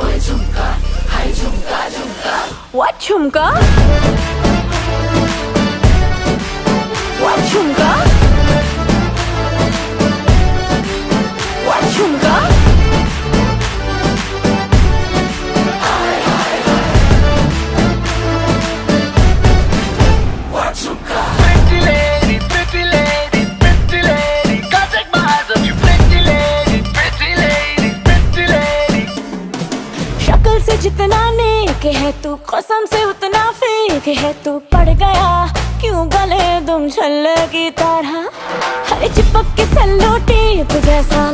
What झुमका What झुमका What जितना नेक है तू, कसम से उतना फेक है तू। पड़ गया, क्यों गले तुम छल की तरह? हरे चिपक के सल्लो टेप जैसा